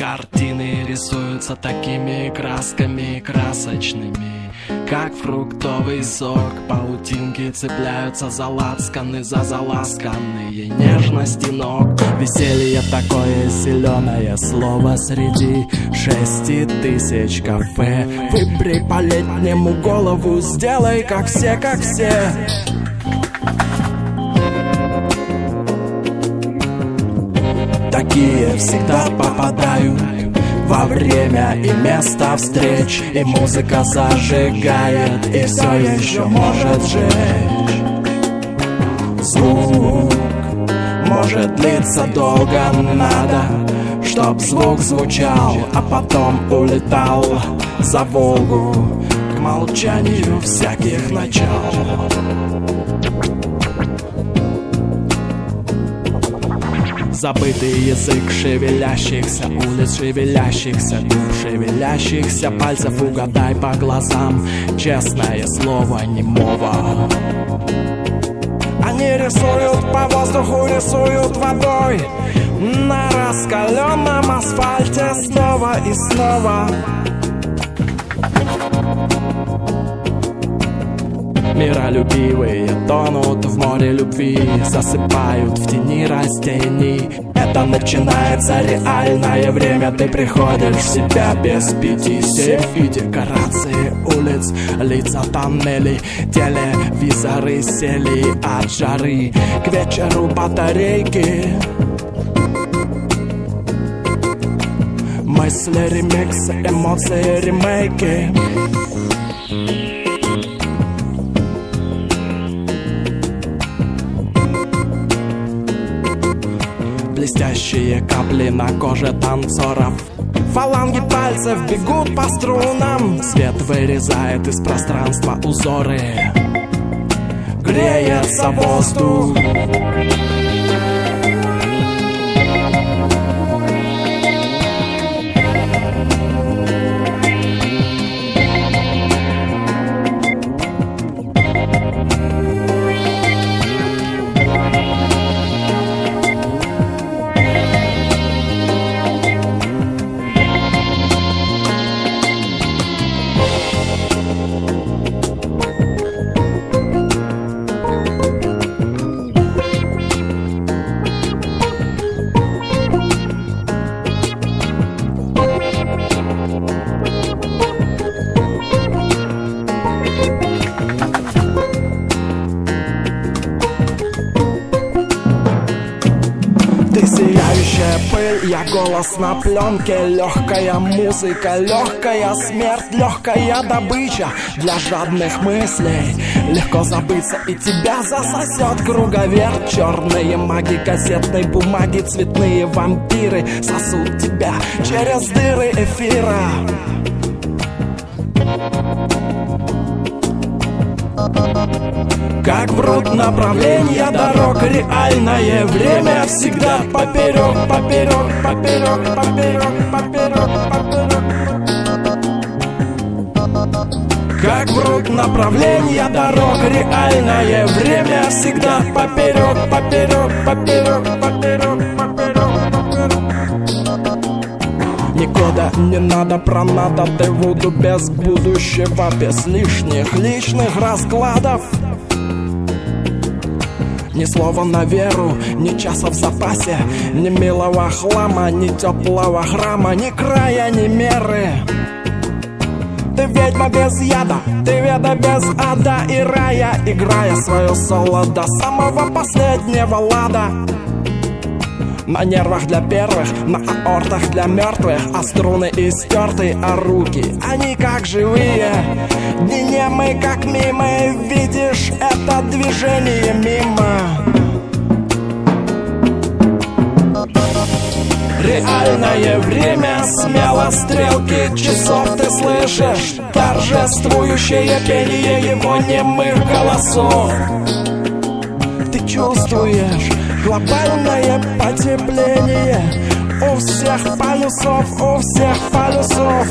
Картины рисуются такими красками красочными Как фруктовый сок. Паутинки цепляются за лацканы За заласканные нежности ног. Веселье такое зеленое слово Среди шести тысяч кафе. Выбрей по-летнему голову Сделай как все, как все Такие всегда попадают во время и место встреч И музыка зажигает и все еще может жечь. Звук может длиться долго надо Чтоб звук звучал, а потом улетал за Волгу К молчанию всяких начал Забытый язык шевелящихся улиц, шевелящихся душ, шевелящихся пальцев Угадай по глазам. Честное слово немого Они рисуют по воздуху, рисуют водой. На раскаленном асфальте снова и снова Миролюбивые тонут в море любви Засыпают в тени растений. Это начинается реальное время. Ты приходишь в себя без пяти семь. И декорации улиц, лица тоннелей Телевизоры сели от жары. К вечеру батарейки. Мысли, ремиксы, эмоции, ремейки Блестящие капли на коже танцоров. Фаланги пальцев бегут по струнам. Свет вырезает из пространства узоры. Греется воздух Сияющая пыль, я голос на пленке Легкая музыка, легкая смерть, легкая добыча. Для жадных мыслей легко забыться И тебя засосет круговерт Черные маги кассетной бумаги Цветные вампиры сосут тебя через дыры эфира Как врут направления дорог Реальное время всегда поперек, поперек, поперек, поперек, поперек, поперек. Как врут направления дорог Реальное время всегда поперек, поперек, поперек, поперек, поперек, поперек. Никуда не надо про надо Ты буду без будущего Без лишних личных раскладов ни слова на веру, ни часа в запасе Ни милого хлама, ни теплого храма Ни края, ни меры. Ты ведьма без яда, ты веда без ада и рая Играя свое соло до самого последнего лада на нервах для первых, на аортах для мертвых А струны истерты, а руки, они как живые. Дни немы, как мимы, видишь это движение мимо. Реальное время, смело стрелки часов ты слышишь Торжествующее пение его немых голосов чувствуешь глобальное потепление У всех полюсов, у всех полюсов